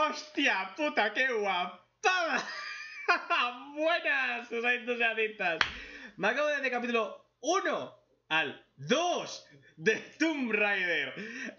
¡Hostia puta, qué guapa! Buenas, sus entusiastas. Me acabo de ir de capítulo 1 al 2 de Tomb Raider.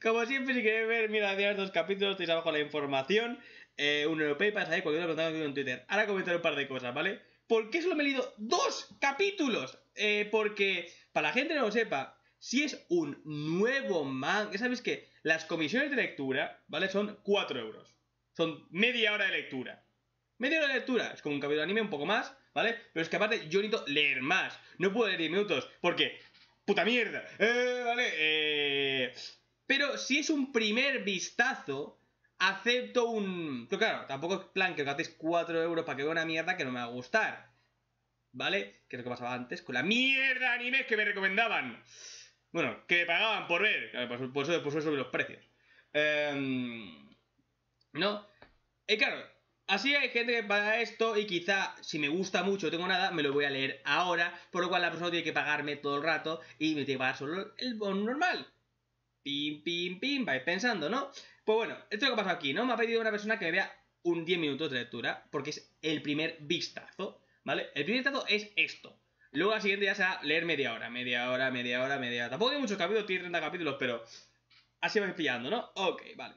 Como siempre, si queréis ver mira, estos capítulos, tenéis abajo la información. Eh, un europeo para saber cualquier pregunta que en Twitter. Ahora comentaré un par de cosas, ¿vale? ¿Por qué solo me he leído dos capítulos? Eh, porque, para la gente que no lo sepa, si es un nuevo manga, ya sabéis que las comisiones de lectura, ¿vale? Son 4 euros. Son media hora de lectura. Media hora de lectura, es como un capítulo de anime, un poco más, ¿vale? Pero es que aparte yo necesito leer más. No puedo leer 10 minutos, porque... ¡Puta mierda! Eh, ¿Vale? Eh... Pero si es un primer vistazo, acepto un... Pero claro, tampoco es plan que gastéis 4 euros para que vea una mierda que no me va a gustar. ¿Vale? Que es lo que pasaba antes con la mierda de animes que me recomendaban. Bueno, que me pagaban por ver. Por, eso, por eso los precios. Eh... ¿No? Y claro, así hay gente que paga esto y quizá si me gusta mucho, tengo nada, me lo voy a leer ahora, por lo cual la persona tiene que pagarme todo el rato y me tiene que pagar solo el bono normal. Pim, pim, pim, vais pensando, ¿no? Pues bueno, esto es lo que pasa aquí, ¿no? Me ha pedido una persona que me vea un 10 minutos de lectura, porque es el primer vistazo, ¿vale? El primer vistazo es esto. Luego la siguiente ya será leer media hora, media hora, media hora, media hora. Tampoco hay muchos capítulos, tiene 30 capítulos, pero así vais pillando, ¿no? Ok, vale.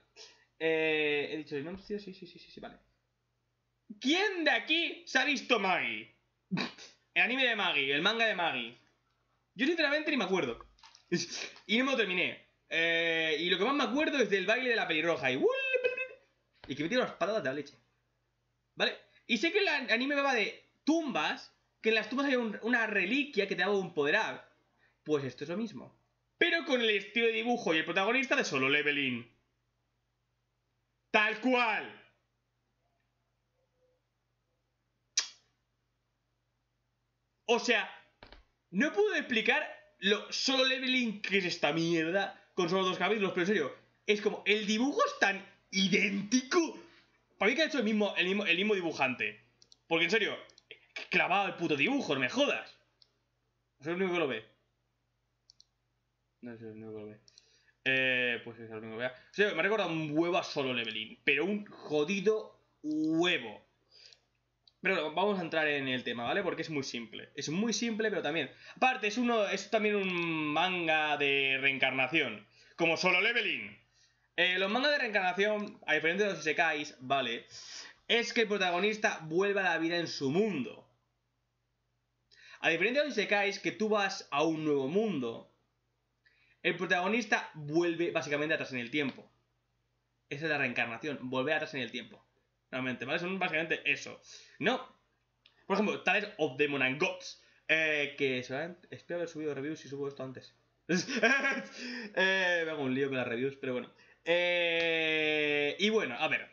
Eh, he dicho nombre, sí, sí, sí, sí, sí, vale. ¿Quién de aquí se ha visto Maggie? El anime de Maggie, el manga de Maggie. Yo sinceramente ni me acuerdo. Y no me lo terminé. Eh, y lo que más me acuerdo es del baile de la pelirroja. Y, y que me tiro las patadas de la leche. ¿Vale? Y sé que el anime va de tumbas. Que en las tumbas hay una reliquia que te daba un poder Pues esto es lo mismo. Pero con el estilo de dibujo y el protagonista de solo leveling. Tal cual. O sea, no puedo explicar lo solo leveling que es esta mierda con solo dos capítulos, pero en serio, es como, el dibujo es tan idéntico. Para mí que ha hecho el mismo, el mismo, el mismo dibujante. Porque en serio, clavado el puto dibujo, no me jodas. Soy el único que lo ve. No soy el único que lo ve. Eh, pues es lo único que vea. Me ha recordado un huevo a solo leveling, pero un jodido huevo. Pero vamos a entrar en el tema, ¿vale? Porque es muy simple. Es muy simple, pero también. Aparte, es uno. Es también un manga de reencarnación. Como solo leveling. Eh, los mangas de reencarnación, a diferencia de los isekais, ¿vale? Es que el protagonista vuelve a la vida en su mundo. A diferencia de los isekais, que tú vas a un nuevo mundo el protagonista vuelve básicamente atrás en el tiempo. Esa es la reencarnación, volver atrás en el tiempo. Realmente, ¿vale? Son básicamente eso. No. Por ejemplo, Tales of Demon and Gods. Eh, que. Espero haber subido reviews y subo esto antes. eh, me hago un lío con las reviews, pero bueno. Eh, y bueno, a ver.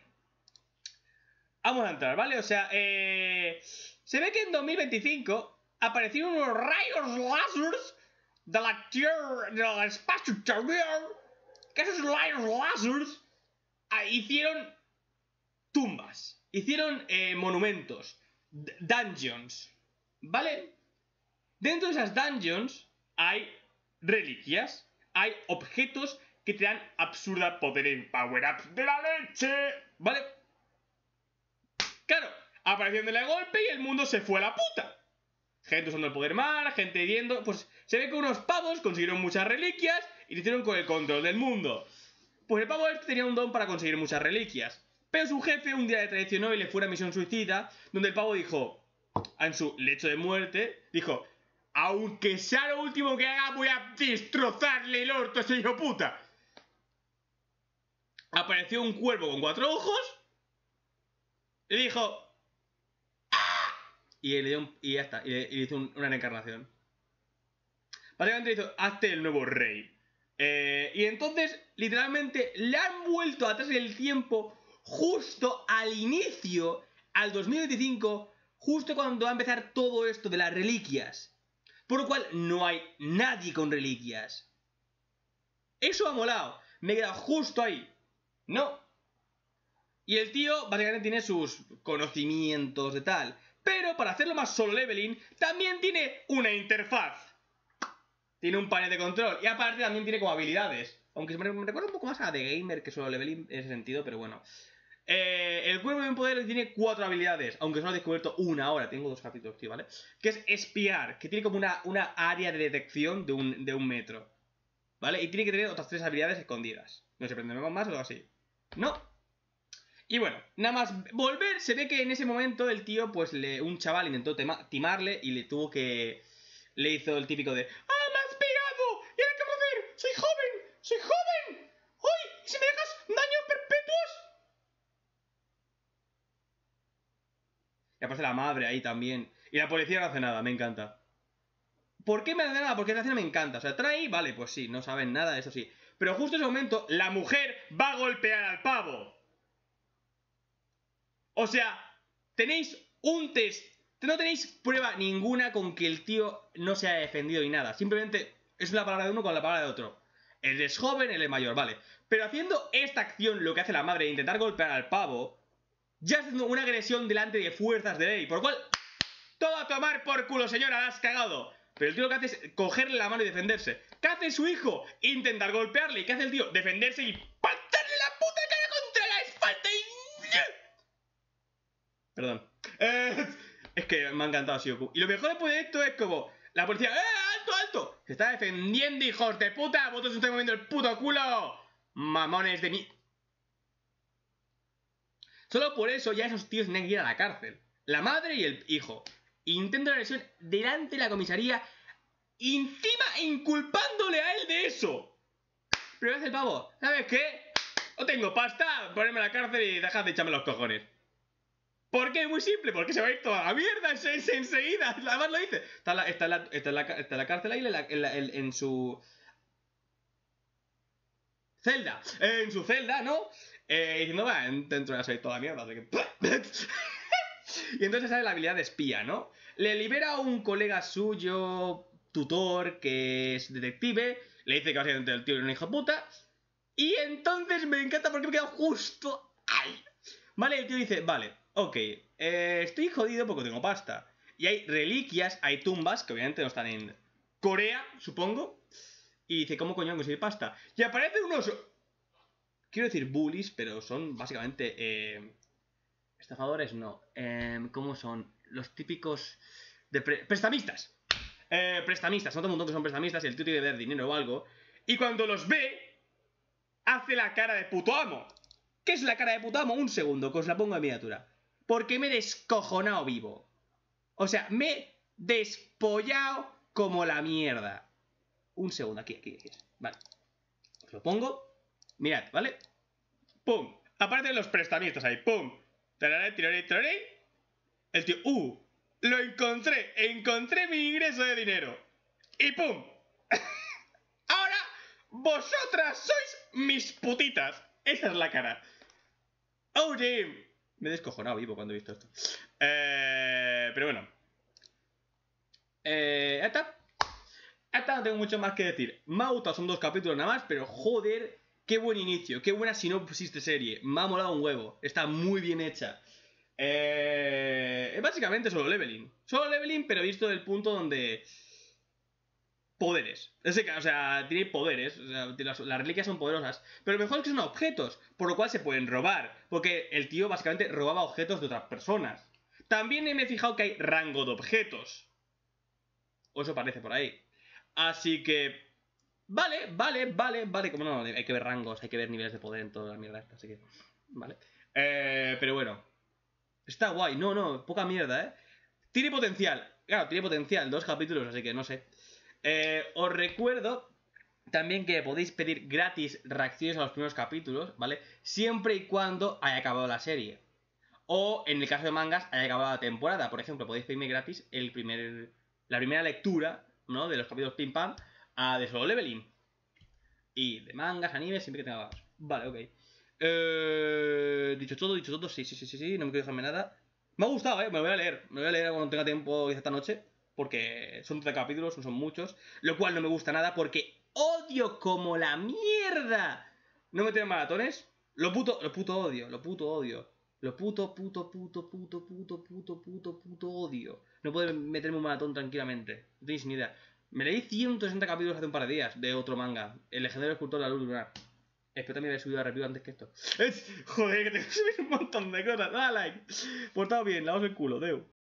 Vamos a entrar, ¿vale? O sea, eh, se ve que en 2025 aparecieron unos rayos láseres de la Tierra, del espacio exterior, que esos rayos láseres ah, hicieron tumbas, hicieron eh, monumentos, dungeons, ¿vale? Dentro de esas dungeons hay reliquias, hay objetos que te dan absurda poder en power-ups de la leche, ¿vale? Claro, aparecieron de la golpe y el mundo se fue a la puta. Gente usando el poder mal, gente yendo. Pues se ve que unos pavos consiguieron muchas reliquias y lo hicieron con el control del mundo. Pues el pavo este tenía un don para conseguir muchas reliquias. Pero su jefe un día le traicionó y le fue una misión suicida, donde el pavo dijo, en su lecho de muerte, dijo, aunque sea lo último que haga, voy a destrozarle el orto a ese hijo puta. Apareció un cuervo con cuatro ojos y dijo, y le dio y ya está, y le, hizo una reencarnación. Básicamente le hizo, hazte el nuevo rey. Eh, y entonces, literalmente, le han vuelto atrás en el tiempo justo al inicio, al 2025, justo cuando va a empezar todo esto de las reliquias. Por lo cual, no hay nadie con reliquias. Eso ha molado. Me he quedado justo ahí. No. Y el tío, básicamente, tiene sus conocimientos de tal. Pero para hacerlo más solo leveling, también tiene una interfaz. Tiene un panel de control. Y aparte también tiene como habilidades. Aunque me recuerda un poco más a The Gamer que solo leveling en ese sentido, pero bueno. Eh, el cuerpo de un poder tiene cuatro habilidades, aunque solo he descubierto una ahora, tengo dos capítulos, tío, ¿vale? Que es espiar, que tiene como una, una área de detección de un, de un metro, ¿vale? Y tiene que tener otras tres habilidades escondidas. No sé, prendemos más o algo así. No. Y bueno, nada más volver, se ve que en ese momento el tío, pues le, un chaval intentó timarle y le tuvo que... Le hizo el típico de... ¡Ah, me has pegado! ¿Y ahora qué voy a hacer? ¡Soy joven! ¡Soy joven! ¡Uy! ¿Si me dejas daños perpetuos? Y aparece la madre ahí también. Y la policía no hace nada, me encanta. ¿Por qué me hace nada? Porque la escena me encanta. O sea, trae, vale, pues sí, no saben nada, eso sí. Pero justo en ese momento, la mujer va a golpear al pavo. O sea, tenéis un test. No tenéis prueba ninguna con que el tío no se haya defendido ni nada. Simplemente es la palabra de uno con la palabra de otro. Él es joven, él es mayor, vale. Pero haciendo esta acción, lo que hace la madre intentar golpear al pavo, ya haciendo una agresión delante de fuerzas de ley. Por lo cual, todo a tomar por culo, señora, has cagado. Pero el tío lo que hace es cogerle la mano y defenderse. ¿Qué hace su hijo? Intentar golpearle. ¿Y qué hace el tío? Defenderse y partirle la puta cara contra la espalda y... Perdón. Eh, es que me ha encantado Shioku. Y lo mejor después de esto es como... La policía... ¡Eh, alto, alto! Se está defendiendo, hijos de puta. Vosotros estáis moviendo el puto culo. Mamones de mi... Solo por eso ya esos tíos tienen que ir a la cárcel. La madre y el hijo. Intento la agresión delante de la comisaría. Encima inculpándole a él de eso. Pero hace el pavo. ¿Sabes qué? No tengo pasta. Ponerme a la cárcel y dejad de echarme los cojones. ¿Por qué? Muy simple, porque se va a ir toda la mierda enseguida. Además lo dice. Está la, está la, está la, está la cárcel ahí en, su. Celda. En su celda, ¿no? Eh, diciendo, va, dentro de salir toda la mierda, así que... y entonces sale la habilidad de espía, ¿no? Le libera a un colega suyo, tutor, que es detective, le dice que básicamente el tío es un hijo puta, y entonces me encanta porque me queda justo ahí. Vale, el tío dice, vale, ok, eh, estoy jodido porque tengo pasta. Y hay reliquias, hay tumbas, que obviamente no están en Corea, supongo. Y dice, ¿cómo coño conseguir pasta? Y aparecen unos quiero decir bullies, pero son básicamente eh, estafadores, no. Eh, ¿Cómo son? Los típicos de prestamistas. Eh, prestamistas, no todo el mundo que son prestamistas y el tío tiene que dar dinero o algo. Y cuando los ve, hace la cara de puto amo. ¿Qué es la cara de puto amo? Un segundo, que os la pongo en miniatura. Porque me he descojonado vivo. O sea, me he despollado como la mierda. Un segundo, aquí, aquí, aquí. Vale. Os lo pongo. Mirad, ¿vale? ¡Pum! Aparecen los prestamistas ahí. ¡Pum! ¡Tararé, tiraré, tiraré! El tío, ¡uh! Lo encontré. Encontré mi ingreso de dinero. Y ¡pum! Ahora, vosotras sois mis putitas. Esa es la cara. ¡Oh, Jim! Me he descojonado vivo cuando he visto esto. Eh, pero bueno. Eh, está. Hasta no tengo mucho más que decir. Mauta son dos capítulos nada más, pero joder, Qué buen inicio, qué buena sinopsis de serie. Me ha molado un huevo. Está muy bien hecha. Eh, básicamente solo leveling. Solo leveling, pero visto del punto donde. Poderes. o sea, tiene poderes. las, reliquias son poderosas. Pero lo mejor es que son objetos. Por lo cual se pueden robar. Porque el tío básicamente robaba objetos de otras personas. También me he fijado que hay rango de objetos. O eso parece por ahí. Así que Vale, vale, vale, vale. Como no, hay que ver rangos, hay que ver niveles de poder en toda la mierda así que. Vale. Eh, pero bueno. Está guay. No, no, poca mierda, ¿eh? Tiene potencial. Claro, tiene potencial. Dos capítulos, así que no sé. Eh, os recuerdo también que podéis pedir gratis reacciones a los primeros capítulos, ¿vale? Siempre y cuando haya acabado la serie. O en el caso de mangas, haya acabado la temporada. Por ejemplo, podéis pedirme gratis el primer, la primera lectura, ¿no? De los capítulos Pim Pam a de solo leveling. Y de mangas, animes, siempre que tenga Vale, ok. Eh, dicho todo, dicho todo, sí, sí, sí, sí, sí, no me quiero dejarme nada. Me ha gustado, eh, me lo voy a leer. Me lo voy a leer cuando tenga tiempo esta noche. Porque son 13 capítulos, no son muchos. Lo cual no me gusta nada porque odio como la mierda. No me tienen maratones. Lo puto, lo puto odio, lo puto odio. Lo puto, puto, puto, puto, puto, puto, puto, puto odio. No puedo meterme un maratón tranquilamente. No tenéis ni idea. Me leí 160 capítulos hace un par de días de otro manga, El legendario escultor de la luz lunar. Espero también haber subido la review antes que esto. Es, joder, que tengo que subir un montón de cosas. Dale like. Portado bien, lavaos el culo, deu.